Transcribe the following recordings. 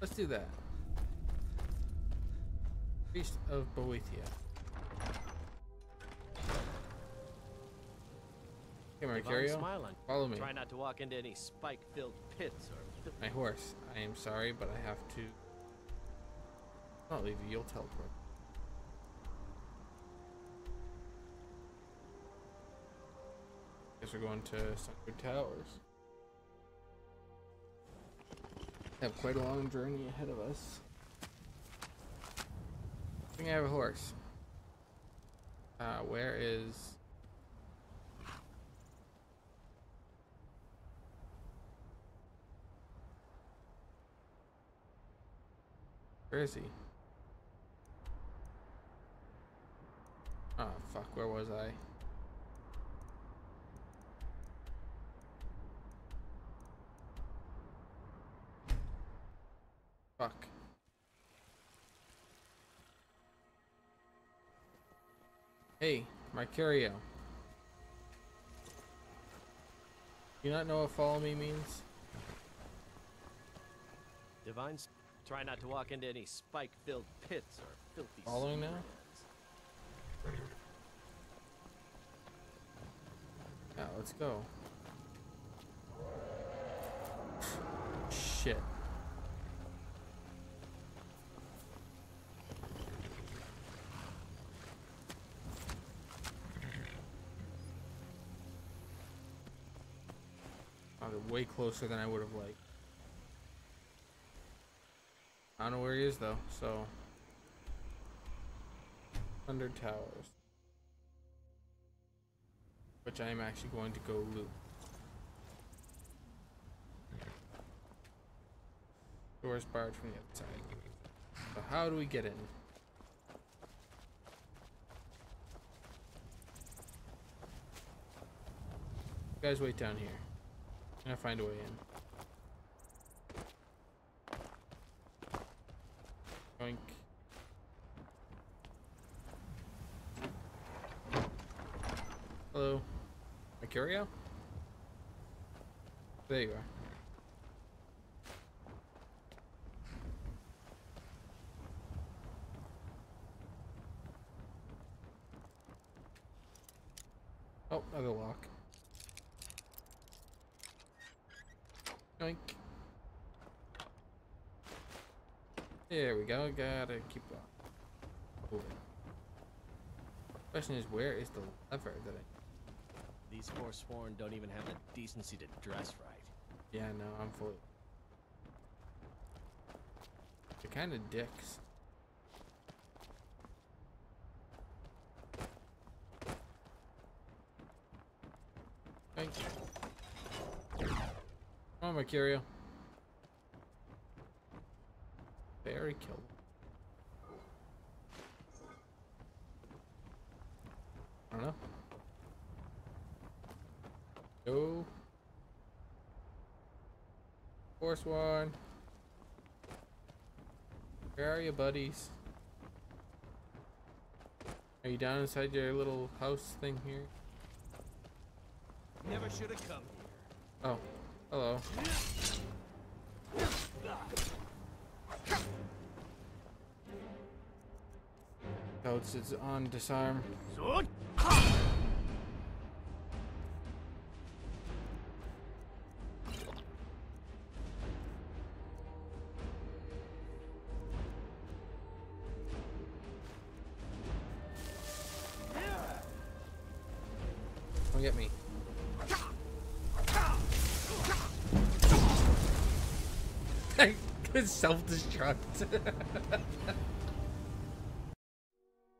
Let's do that. Priest of Boethiah. Okay, Marcurio, smiling. follow me. Try not to walk into any spike-filled pits or. My horse. I am sorry, but I have to. I'll leave you. You'll teleport. Guess we're going to Sundered Towers. Have quite a long journey ahead of us. I think I have a horse. Uh, where is? Where is he? Oh fuck, where was I? Fuck. Hey, Marcurio. Do you not know what follow me means? Divines, try not to walk into any spike-filled pits or filthy. Following now? Yeah, let's go. Shit. Way closer than I would have liked. I don't know where he is though, so. Sundered Towers. Which I am actually going to go loot. Doors barred from the outside. So how do we get in? You guys wait down here. Gonna find a way in. Yoink. Hello. Marcurio? There you are. Oh, another lock. Yoink. There we go. Gotta keep on moving. Question is, where is the lever that I? These Forsworn don't even have the decency to dress right. Yeah, no, I'm fully. They're kind of dicks. Thank you. Come on, Marcurio. Very kill. I don't know. Go. Forsworn. Where are you, buddies? Are you down inside your little house thing here? Never should have come here. Oh, hello. It's, it's on disarm. Get me. self-destruct.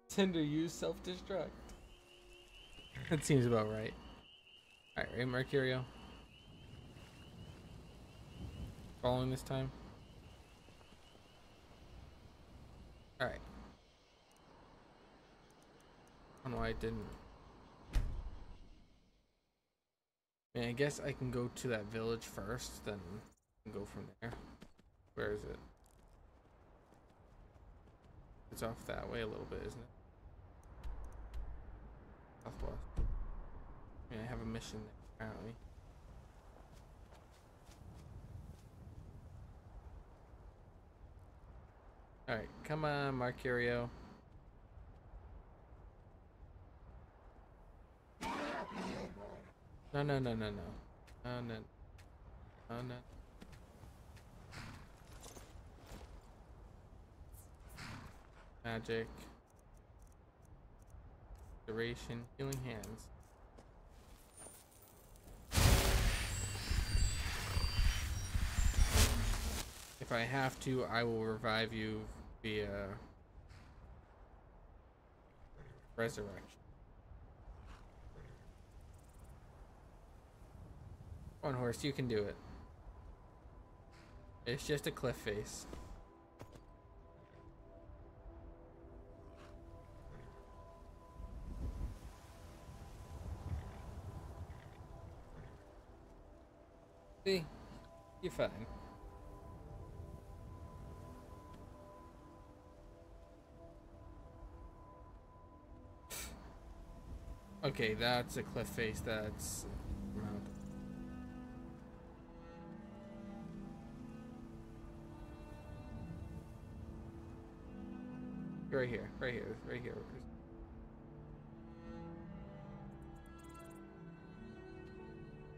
Tinder use self-destruct. That seems about right. Alright, right, Marcurio? Following this time? Alright. I don't know why I didn't. I, mean, I guess I can go to that village first, then go from there. Where is it? It's off that way a little bit, isn't it? Southwest. I mean, I have a mission there, apparently. Alright, come on, Marcurio. No, no, no, no, no. No, no. No, no. Magic. Duration. Healing hands. If I have to, I will revive you via resurrection. One horse, you can do it. It's just a cliff face. You're fine. Okay, that's a cliff face. That's. Uh, right here, right here, right here.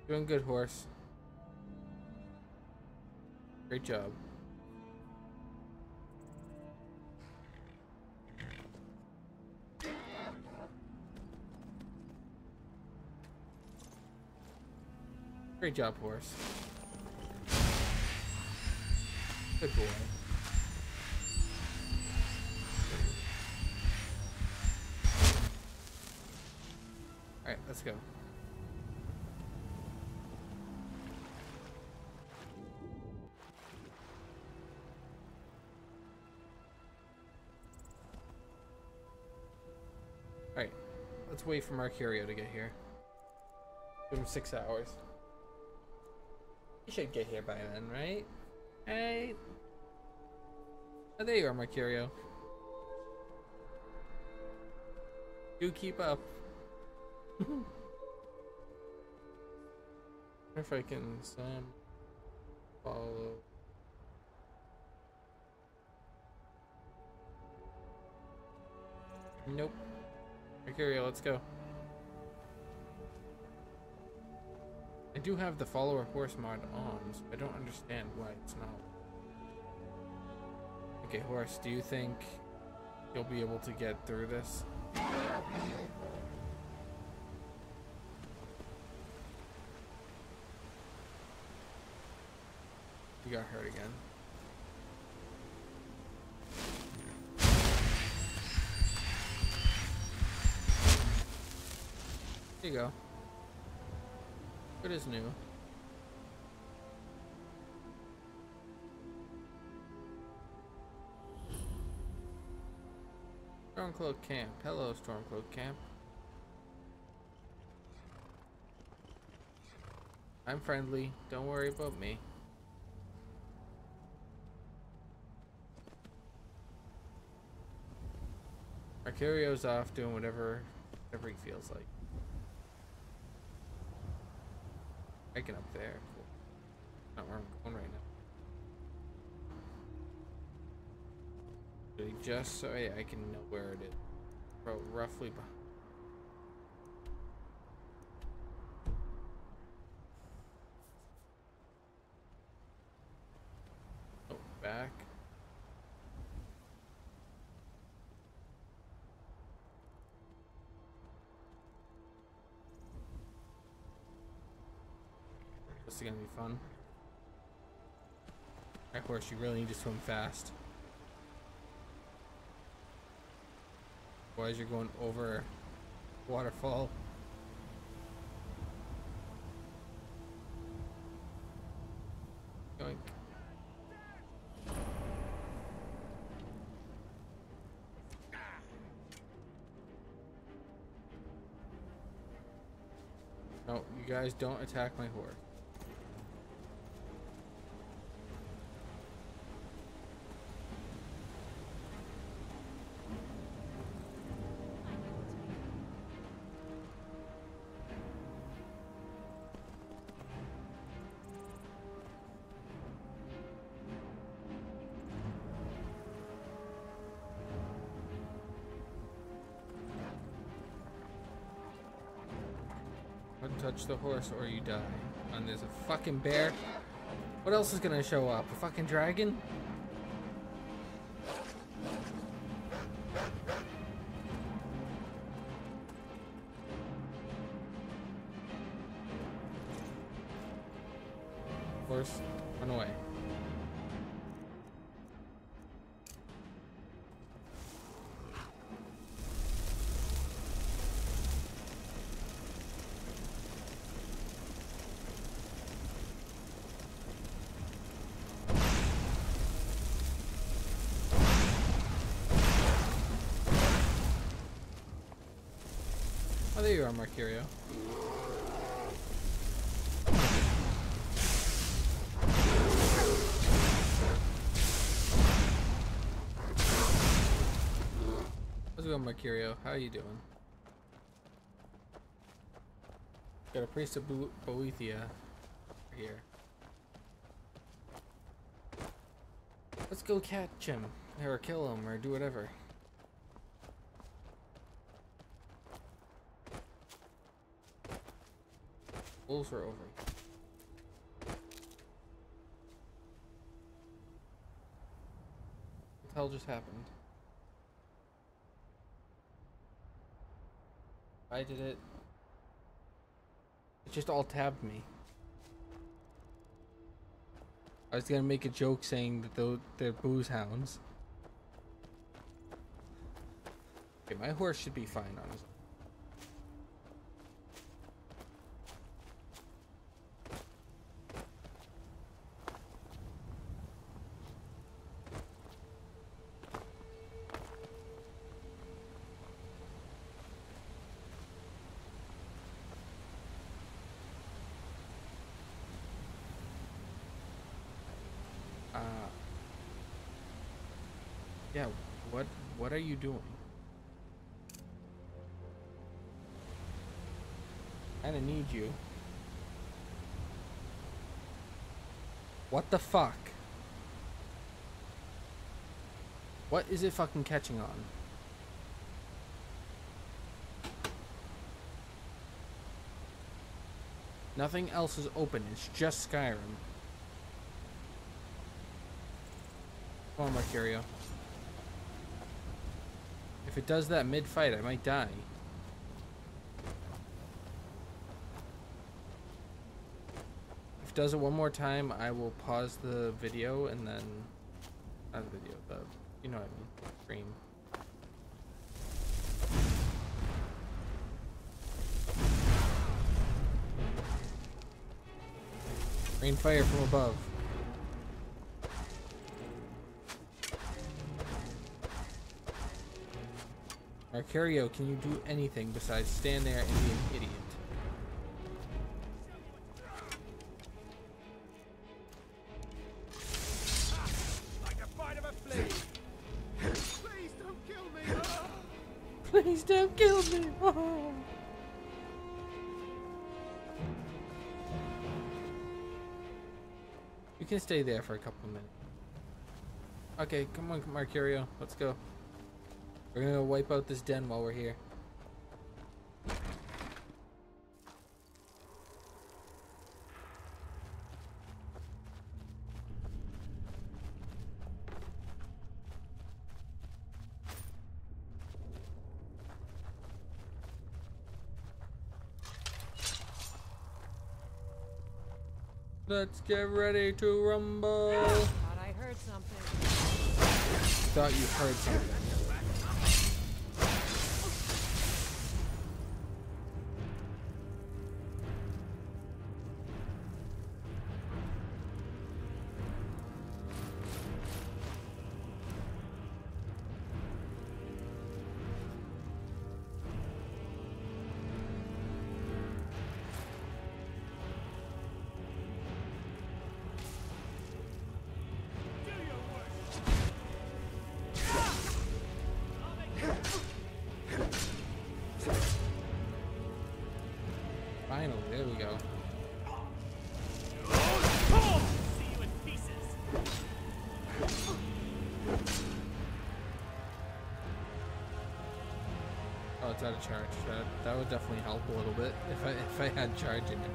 Doing good, horse. Great job. Great job, horse. Good boy. Alright, let's go. Let's wait for Marcurio to get here. Give him six hours. You should get here by then, right? Hey. Oh, there you are, Marcurio. Do keep up. if I can some follow. Nope. Marcurio, let's go. I do have the follower horse mod on, so I don't understand why it's not. Okay, horse, do you think you'll be able to get through this? You got hurt again. There you go. Good as new. Stormcloak Camp. Hello, Stormcloak Camp. I'm friendly. Don't worry about me. Marcurio's off doing whatever, whatever he feels like. Hiking up there. Cool. Not where I'm going right now. Just so yeah, I can know where it is. Roughly behind. Fun. Of course, you really need to swim fast. Otherwise, you're going over waterfall. Yoink. No, you guys don't attack my horse. Touch the horse or you die. And there's a fucking bear. What else is gonna show up? A fucking dragon? Marcurio. How's it going, Marcurio? How are you doing? Got a priest of Bo Boethiah here. Let's go catch him, or kill him, or do whatever. Wolves are over. What the hell just happened? I did it. It just all tabbed me. I was gonna make a joke saying that they're, they're booze hounds. Okay, my horse should be fine on his own. Uh, yeah, what are you doing? Kinda need you. What the fuck? What is it fucking catching on? Nothing else is open, it's just Skyrim. Come on, Marcurio. If it does that mid-fight, I might die. If it does it one more time, I will pause the video and then... Not the video, the... You know what I mean. Stream. Rain fire from above. Marcurio, can you do anything besides stand there and be an idiot? Like a bite of a flea. Please don't kill me. Please don't kill me! Oh. You can stay there for a couple of minutes. Okay, come on, Marcurio. Let's go. We're gonna wipe out this den while we're here. Let's get ready to rumble. Thought I heard something. Thought you heard something. Out of charge. That that would definitely help a little bit if I if I had charge in it.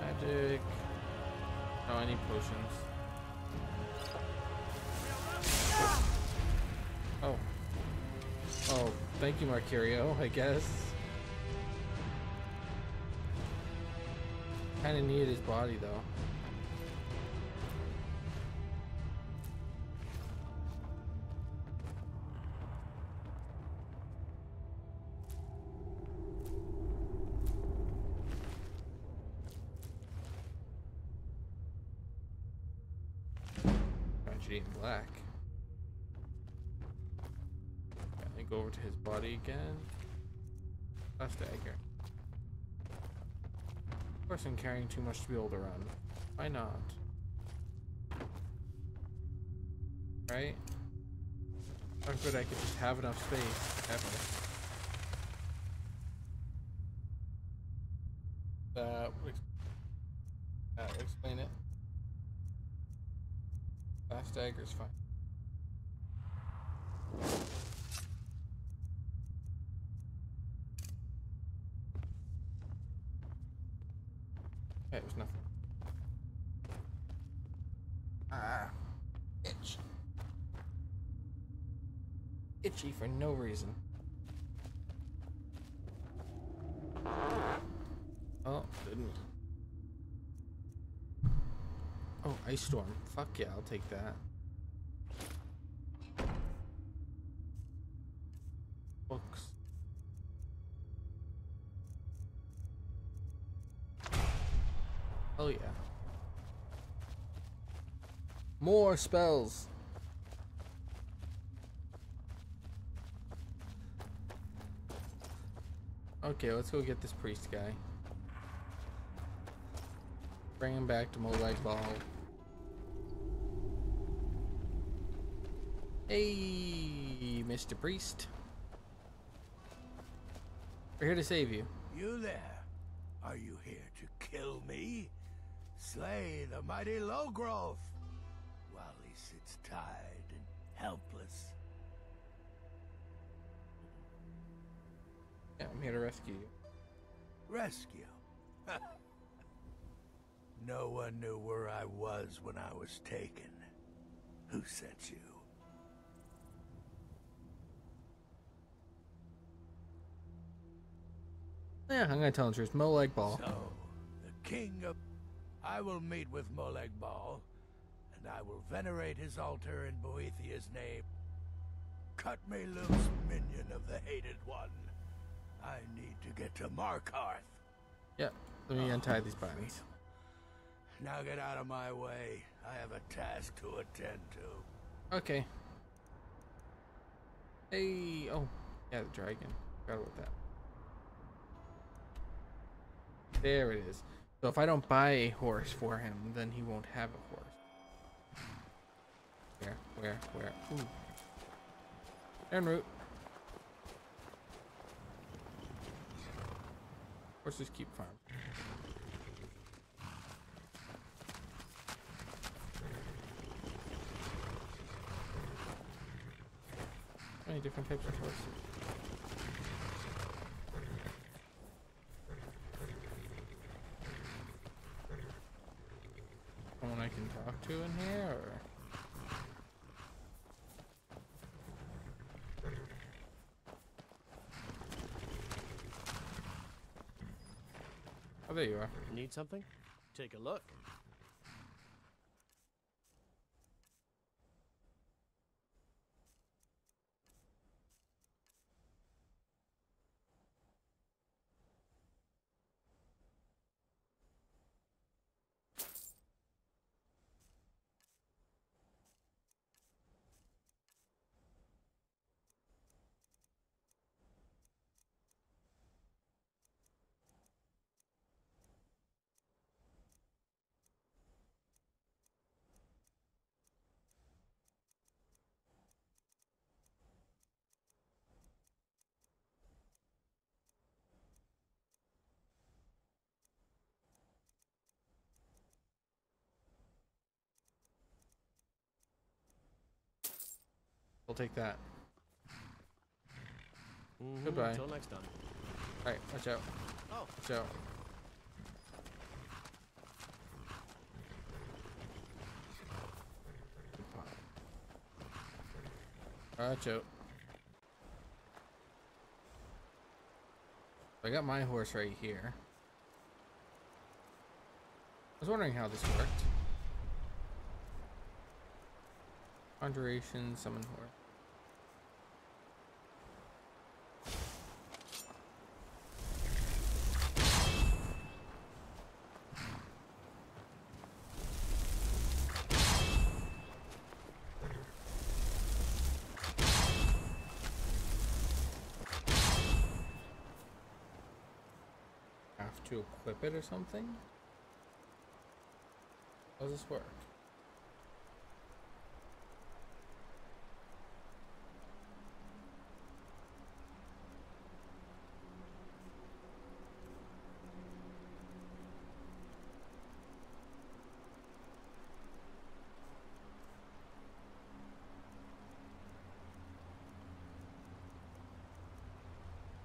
Magic. Oh, I need potions. Oh. Oh, thank you, Marcurio, I guess. Kinda needed his body, though. Too much to be able to run. Why not? Right? How good I could just have enough space, ever. That would explain it. Last dagger's fine. Okay, it was nothing. Ah, itch. For no reason. Oh, didn't. Oh, ice storm. Fuck yeah, I'll take that. Books. Oh yeah. More spells. Okay, let's go get this priest guy. Bring him back to Molag Bal. Hey, Mr. Priest. We're here to save you. You there? Are you here to kill me? Slay the mighty Logrolf while he sits tied I'm here to rescue you. Rescue? no one knew where I was when I was taken. Who sent you? Yeah, I'm gonna tell the truth. Molag Bal. So, the king of... I will meet with Molag Bal, and I will venerate his altar in Boethiah's name. Cut me loose, minion of the Hated One. To get to Markarth. Yep. Let me untie these buttons. Now get out of my way. I have a task to attend to. Okay. Hey. Oh, yeah, the dragon. Forgot about that. There it is. So if I don't buy a horse for him, then he won't have a horse. Where? Where? Where? Ooh. En route. Horses keep farm. Many different types of horses. Someone I can talk to in here, or? There you are. Need something? Take a look. We'll take that. Mhm, Goodbye. Until next time. Alright, watch out. Oh, Watch out. Watch out. I got my horse right here. I was wondering how this worked. Conjuration, summon horse. Have to equip it or something? How does this work?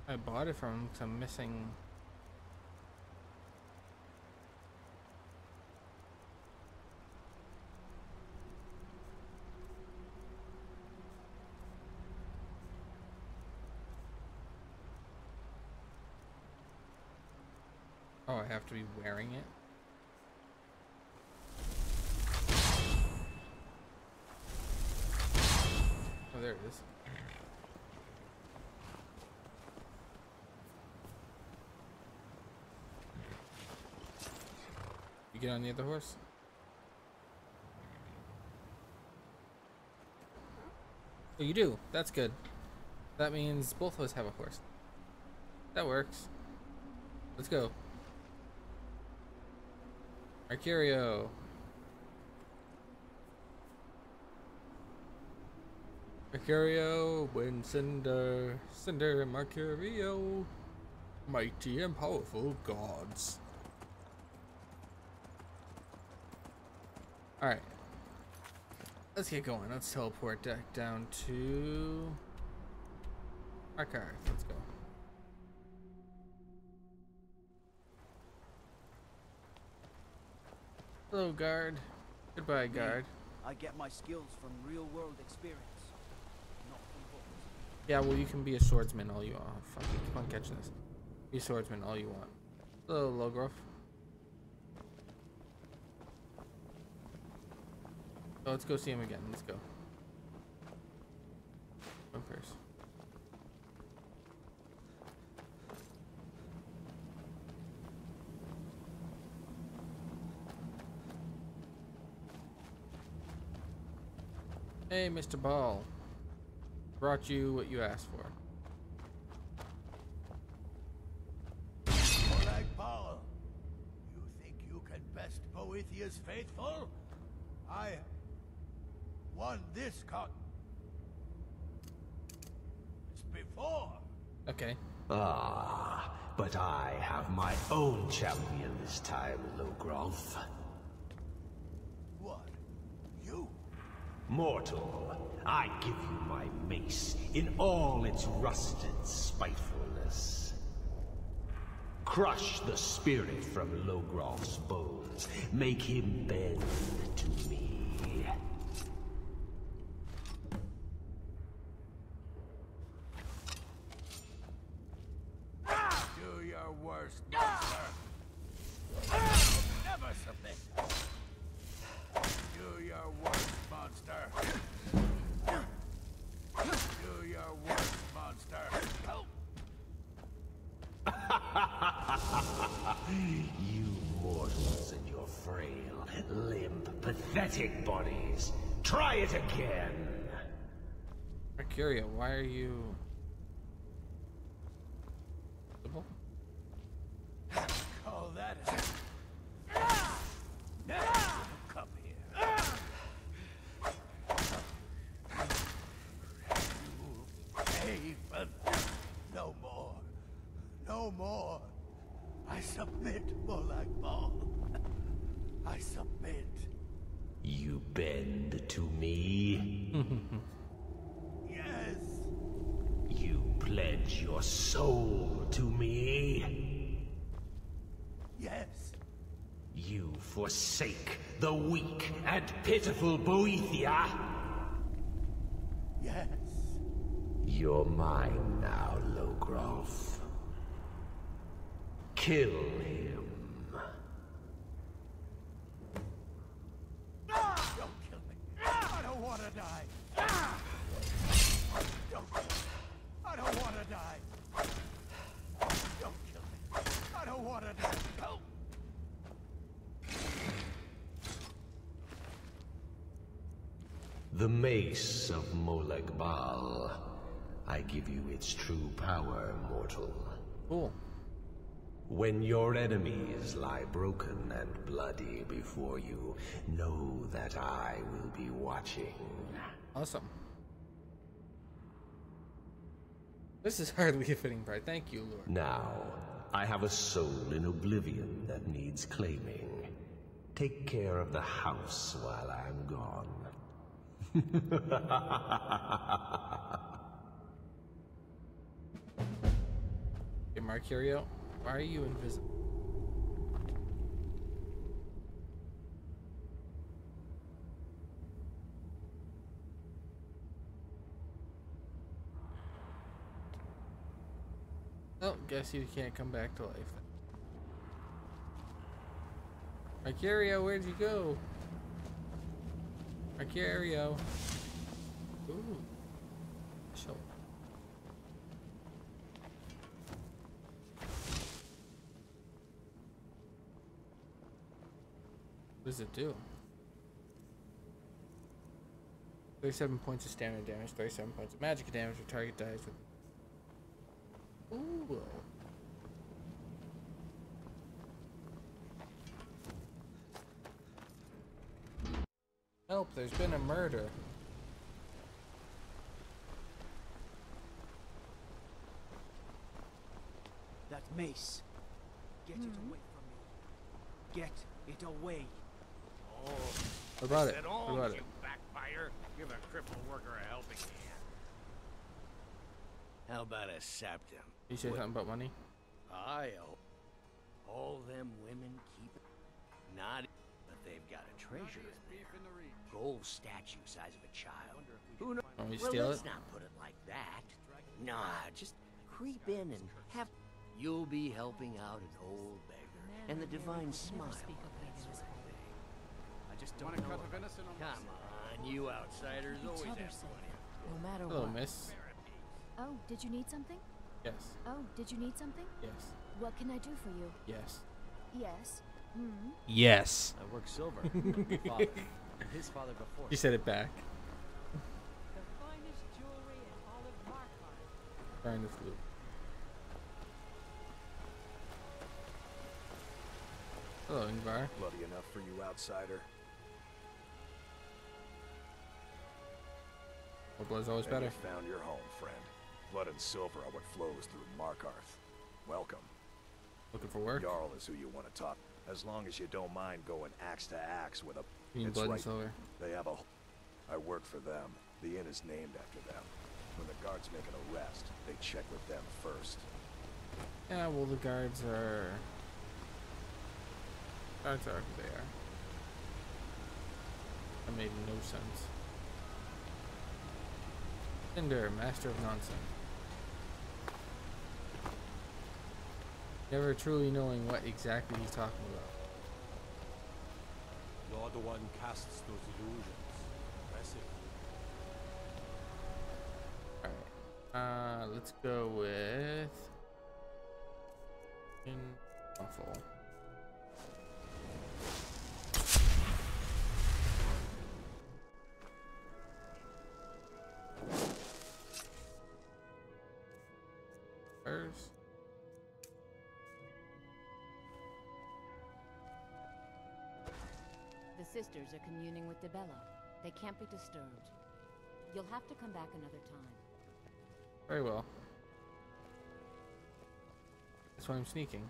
I bought it from some missing Oh, I have to be wearing it? Oh, there it is. You get on the other horse? Oh, you do. That's good. That means both of us have a horse. That works. Let's go. Marcurio. Marcurio, when Cinder, Cinder Marcurio, mighty and powerful gods. Alright. Let's get going. Let's teleport deck down to Archive. Let's go. Hello, guard. Goodbye, guard. I get my skills from real world experience, not from books. Yeah, well, you can be a swordsman all you want. Oh, fuck it. Keep on catching this. Be a swordsman all you want. Hello, Logrolf. Oh, let's go see him again. Let's go. Bumpers. Hey, Mr. Ball. Brought you what you asked for. Molag Bal, you think you can best Boethiah's faithful? I won this con... before. Okay. Ah, but I have my own champion this time, Logrolf. What? You? Mortal, I give you my mace in all its rusted spitefulness. Crush the spirit from Logrolf's bones. Make him bend to me. more like ball. I submit. You bend to me? yes. You pledge your soul to me? Yes. You forsake the weak and pitiful Boethiah? Yes. You're mine now, Logrolf. Kill him. Don't kill me. I don't want to die. Don't kill me. I don't want to die. Don't kill me. I don't want to die. Help! The mace of Molag Bal. I give you its true power, mortal. Cool. When your enemies lie broken and bloody before you, know that I will be watching. Awesome. This is hardly a fitting part. Thank you, Lord. Now, I have a soul in oblivion that needs claiming. Take care of the house while I'm gone. Hey, Marcurio, why are you invisible? Oh, guess you can't come back to life then. Where'd you go? Marcurio. Ooh. Show. What does it do? 37 points of stamina damage, 37 points of magic damage if target dies with. Ooh. Help, there's been a murder. That mace. Get it hmm. away from me. Get it away. What about it? At What about it? backfire. Give a crippled worker a helping hand. How about a septim? You say something about money? I owe. All them women keep it. Not, but they've got a treasure in there. Gold statue size of a child. Who knows? Want me to well, steal let's it? not put it like that. Nah, just creep in and have. You'll be helping out an old beggar, and the divine smile. I just don't know. Come on, you outsiders Each always other have said, plenty of No matter Hello, what. miss. Oh, did you need something? Yes. Oh, did you need something? Yes. What can I do for you? Yes. Yes. Hmm. Yes. I work silver. My father. His father before. He said it back. The finest jewelry in all of Markarth. Trying to flute. Hello, Ingvar. Bloody enough for you, outsider. Well, blood's always And better. you found your home, friend. Blood and silver are what flows through Markarth. Welcome. Looking for work? Jarl is who you want to talk. As long as you don't mind going axe to axe with a. You it's blood right. and silver. They have a. I work for them. The inn is named after them. When the guards make an arrest, they check with them first. Yeah, well, the guards are. Guards are who they are. That made no sense. Cinder, master of nonsense. Never truly knowing what exactly he's talking about. You're the one casts those illusions. Impressive. Alright. Uh, let's go with. In sisters are communing with Dibella. They can't be disturbed. You'll have to come back another time. Very well. That's why I'm sneaking.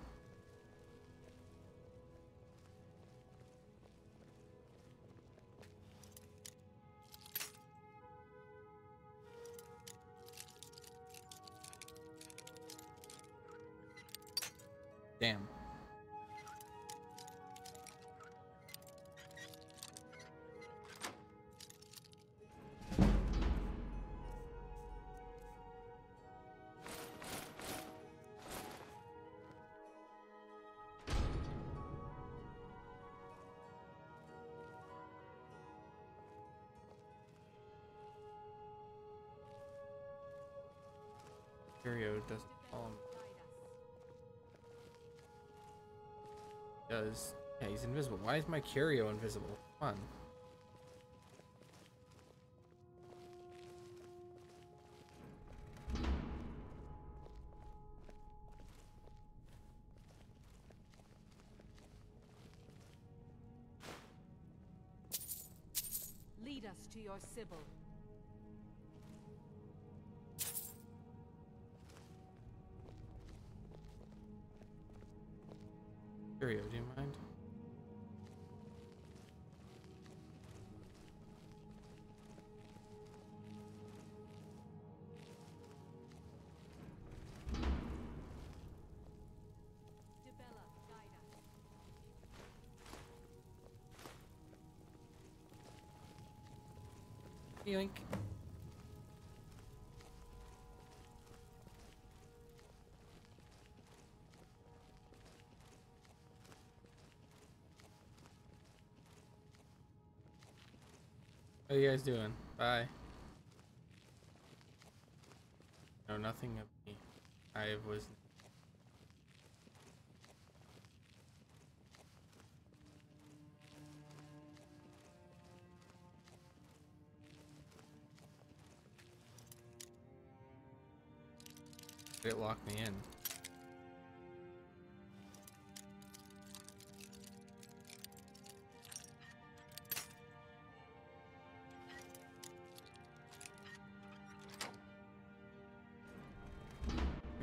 Does yeah, he's invisible. Why is Marcurio invisible? Come on. Lead us to your Sybil. Yoink. How you guys doing? Bye. No, nothing of me. I was. It locked me in.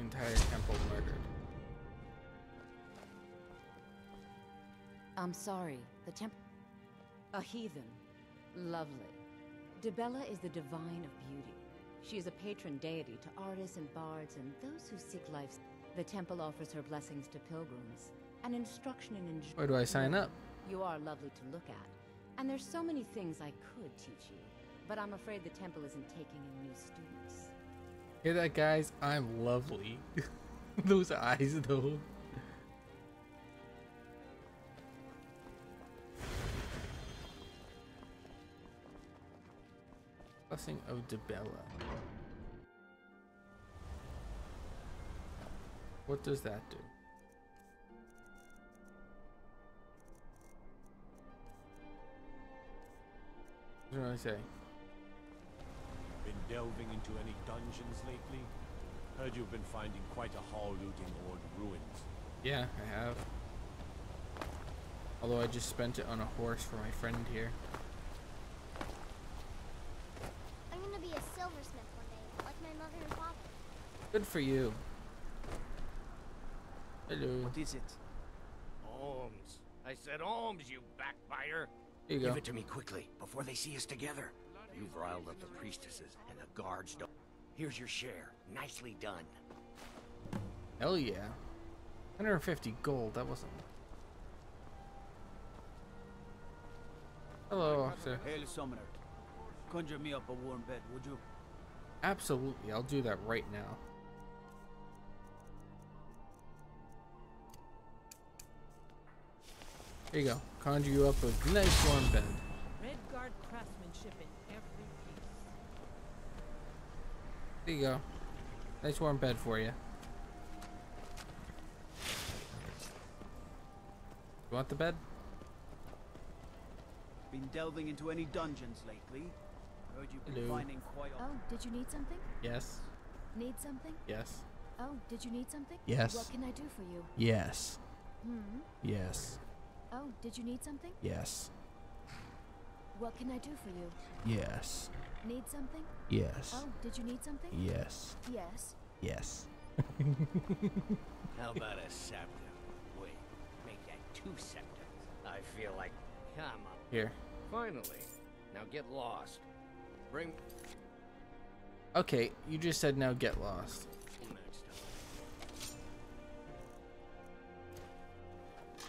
Entire temple murdered. I'm sorry. The temple... A heathen. Lovely. Dibella is the divine of beauty. She is a patron deity to artists and bards and those who seek life. The temple offers her blessings to pilgrims, and instruction in enjoy. Where do I sign up? You are lovely to look at, and there's so many things I could teach you, but I'm afraid the temple isn't taking in new students. Hear that, guys? I'm lovely. Those eyes, though. Blessing of Dibella. What does that do? What do I say? Been delving into any dungeons lately? Heard you've been finding quite a haul looting old ruins. Yeah, I have. Although I just spent it on a horse for my friend here. I'm gonna be a silversmith one day, like my mother and father. Good for you. Hello. What is it? Holmes. I said Holmes, you backbiter. Here you Give go. it to me quickly, before they see us together. You've riled up the priestesses, and the guards don't. Here's your share. Nicely done. Hell yeah. 150 gold, that wasn't. Hello, officer. Hail, Summoner. Conjure me up a warm bed, would you? Absolutely, I'll do that right now. Here you go. Conjure you up a nice warm bed. Redguard craftsmanship in every piece. There you go. Nice warm bed for you. You want the bed? Been delving into any dungeons lately? Heard you've been Hello. finding quite. Oh, did you need something? Yes. Need something? Yes. Oh, did you need something? Yes. What can I do for you? Yes. Hmm. Yes. Oh, did you need something? Yes. What can I do for you? Yes. Need something? Yes. Oh, did you need something? Yes. Yes. Yes. How about a scepter? Wait, make that two scepters. I feel like... Come on. Here. Finally. Now get lost. Bring... Okay, you just said now get lost.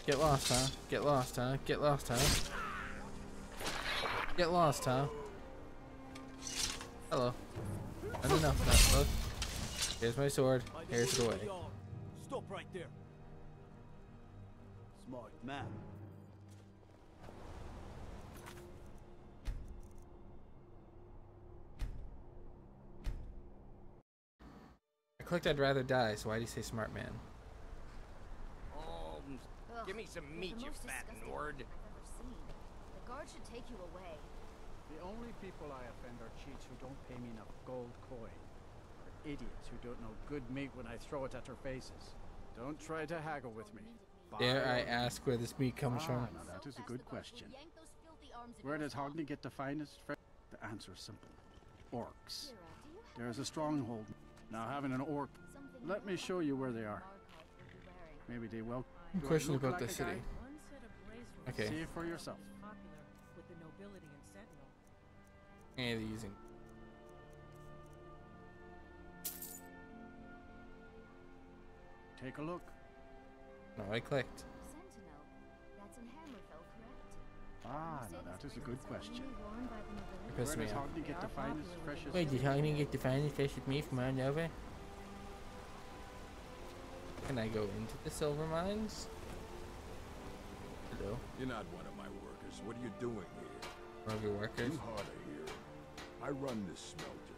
Get lost, huh? Get lost, huh? Get lost, huh? Get lost, huh? Hello. That's enough that, look. Here's my sword. Here's the way. Stop right there. Smart man. I clicked I'd rather die, so why do you say smart man? Ugh, give me some meat, you most fat disgusting Nord. I've ever seen. The guard should take you away. The only people I offend are cheats who don't pay me enough gold coin. Or idiots who don't know good meat when I throw it at their faces. Don't try to haggle with me. Dare I ask where this meat comes Ah, from? now that is a good question. Where does Hogni get the finest fre- The answer is simple. Orcs. There is a stronghold. Now having an orc, let me show you where they are. Maybe they will. I about like the city. guy? One set of bracelets Okay. See it for yourself. with the nobility and using. Take a look. No, I clicked. Sentinel. That's in Hammerfell, correct? Ah, now that is a good question. Worn by the nobility. It Where does get freshest? Wait, did Hogni get the finest fish with me from out over? Can I go into the silver mines? Hello, You're not one of my workers. What are you doing here? one of your workers. You hard to hear. I run this smelter,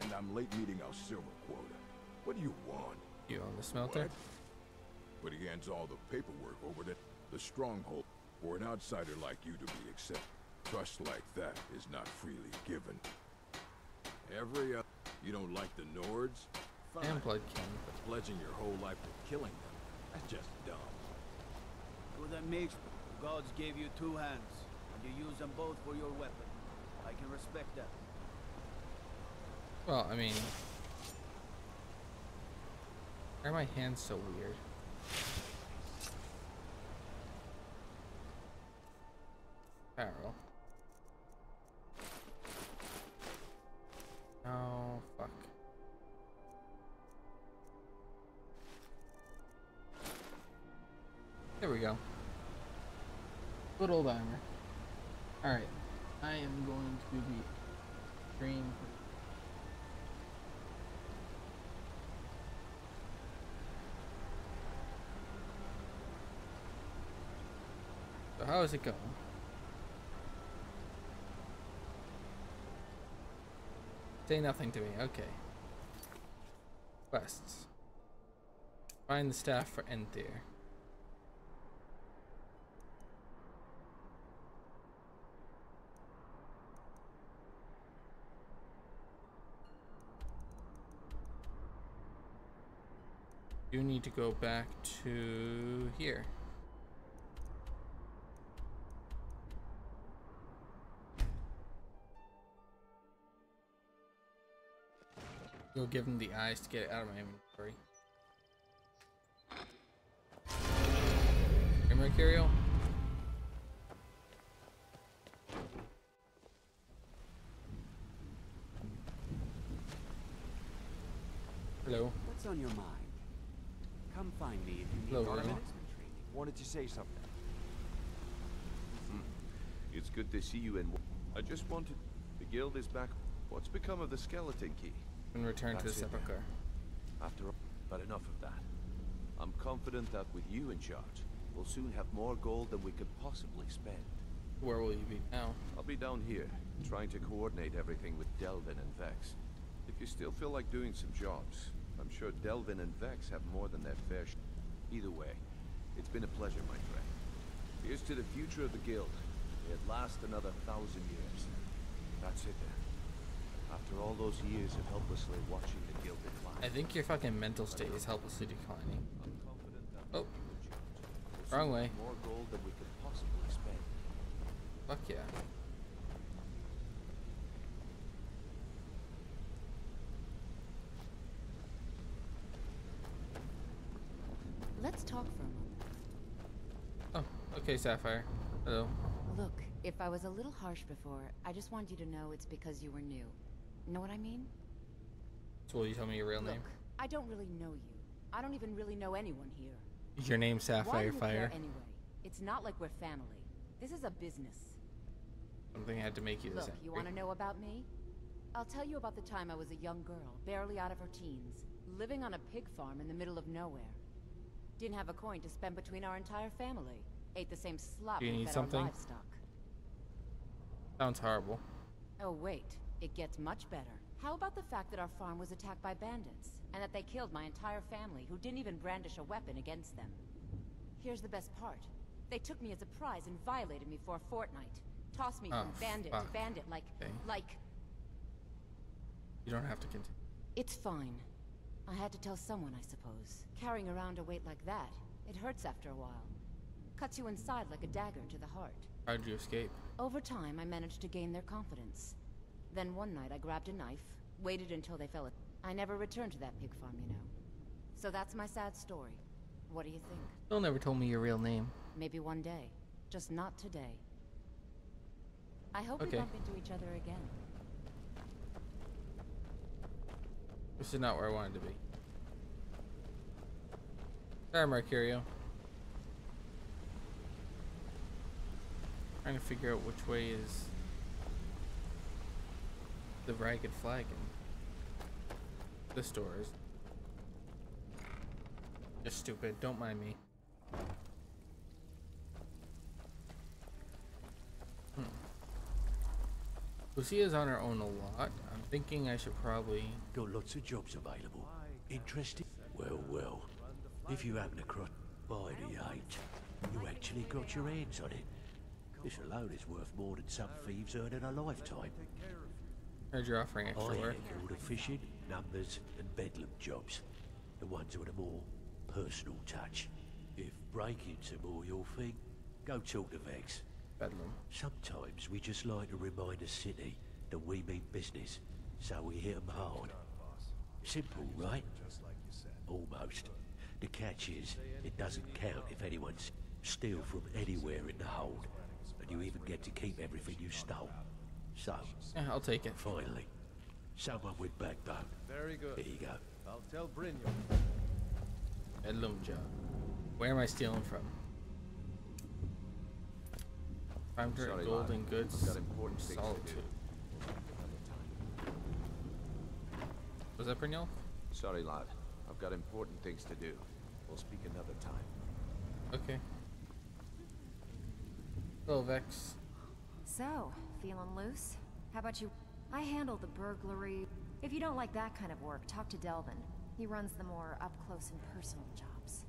and I'm late meeting our silver quota. What do you want? You own the smelter? But he hands all the paperwork over to the stronghold. For an outsider like you to be accepted, trust like that is not freely given. Every uh, you don't like the Nords? Fine. And blood kin. But pledging your whole life to killing them, that's just dumb. Well, that makes the gods gave you two hands, and you use them both for your weapon. I can respect that. Well, I mean, why are my hands so weird? Barrel. Oh, fuck. There we go. Good old armor. Alright. I am going to be stream So how is it going? Say nothing to me. Okay. Quests. Find the staff for Enthir. You need to go back to here. Go give him the eyes to get it out of my inventory. Hey, Marcurio? Hello. What's on your mind? Come find me if you need Hello, marksman Remy. training. Wanted to say something. Hmm. It's good to see you in. I just wanted. The guild is back. What's become of the skeleton key? And return to the That's it then. sepulchre. After all, but enough of that. I'm confident that with you in charge, we'll soon have more gold than we could possibly spend. Where will you be now? I'll be down here, trying to coordinate everything with Delvin and Vex. If you still feel like doing some jobs, I'm sure Delvin and Vex have more than their fair share. Either way, it's been a pleasure, my friend. Here's to the future of the guild. May it last another thousand years. That's it then. After all those years of helplessly watching the guild decline, I think your fucking mental state is helplessly declining. I'm confident that Oh. Wrong way. more gold than we could possibly spend. Fuck yeah. Let's talk for a moment. Oh, okay, Sapphire. Hello. Look, if I was a little harsh before, I just want you to know it's because you were new. Know what I mean? So will you tell me your real name? Look, I don't really know you. I don't even really know anyone here. Your name's Why Sapphire you Fire. anyway? It's not like we're family. This is a business. Something I had to make you this Look, you want to know about me? I'll tell you about the time I was a young girl, barely out of her teens, living on a pig farm in the middle of nowhere. Didn't have a coin to spend between our entire family. Ate the same slop Do you need something? our livestock. Sounds horrible. Oh wait, it gets much better. How about the fact that our farm was attacked by bandits, and that they killed my entire family, who didn't even brandish a weapon against them? Here's the best part. They took me as a prize and violated me for a fortnight. Tossed me Oh, from bandit fuck. to bandit like... Okay. like... You don't have to continue. It's fine. I had to tell someone, I suppose. Carrying around a weight like that, it hurts after a while. Cuts you inside like a dagger to the heart. How'd you escape? Over time, I managed to gain their confidence. Then one night I grabbed a knife, waited until they fell. I never returned to that pig farm, you know. So that's my sad story. What do you think? Still never told me your real name. Maybe one day. Just not today. I hope Okay. we bump into each other again. This is not where I wanted to be. Sorry, Marcurio. Trying to figure out which way is the ragged flag in the stores. Just stupid. Don't mind me. Hmm. Lucia's on her own a lot. I'm thinking I should probably Got lots of jobs available. Interesting? Well, well. If you happen to cross by the eight, you actually got your hands on it. This alone is worth more than some thieves earn in a lifetime. heard you're offering extra I work. all the fishing, numbers, and bedlam jobs. The ones with a more personal touch. If breaking's a more your thing, go talk to Vex. Bedlam. Sometimes we just like to remind a city that we mean business, so we hit 'em hard. Simple, right? Almost. The catch is, it doesn't count if anyone's steal from anywhere in the hold, and you even get to keep everything you stole. So, Yeah, I'll take it. finally, someone with backbone. Very good. Here you go. I'll tell Brynjolf. Bedlam job. Where am I stealing from? Time to Sorry, gold lad. and goods. I've got important things to Solitude. do. Was that Brynjolf? Sorry, lad. I've got important things to do. We'll speak another time. Okay. Hello, Vex. So, feeling loose? How about you? I handle the burglary. If you don't like that kind of work, talk to Delvin. He runs the more up-close and personal jobs.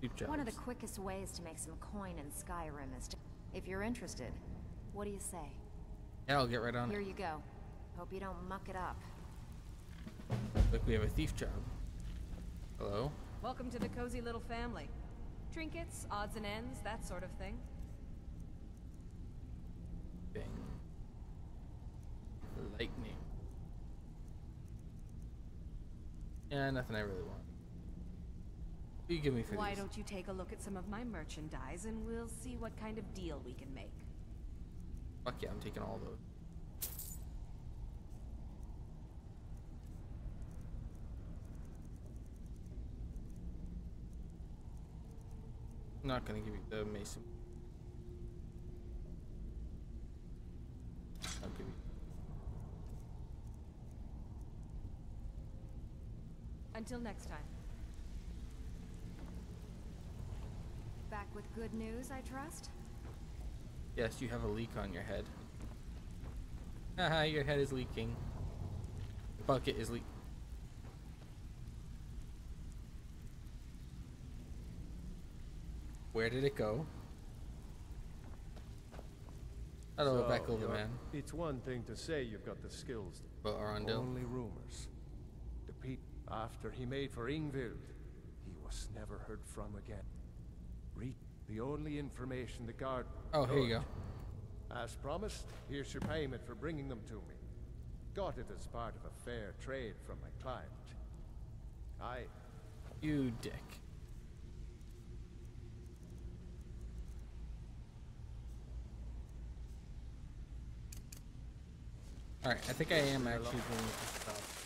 Deep jobs. One of the quickest ways to make some coin in Skyrim is to... If you're interested, what do you say? Yeah, I'll get right on Here it. you go. Hope you don't muck it up. Look, we have a thief job. Hello? Welcome to the cozy little family. Trinkets, odds and ends, that sort of thing. Bing. Lightning. Yeah, nothing I really want. What you give me for Why these? don't you take a look at some of my merchandise and we'll see what kind of deal we can make. Fuck yeah, I'm taking all those. I'm not gonna give you the mason. I'll give you. Until next time. Back with good news, I trust? Yes, you have a leak on your head. Haha, your head is leaking. The bucket is leak. Where did it go? Hello, So, Beckle the uh, you're- man. It's one thing to say you've got the skills. But Arondil? Only rumors. After he made for Yngvild, he was never heard from again. Read the only information the guard. Oh, here you go. As promised, here's your payment for bringing them to me. Got it as part of a fair trade from my client. I. You dick. Alright, I think I am actually going to stop.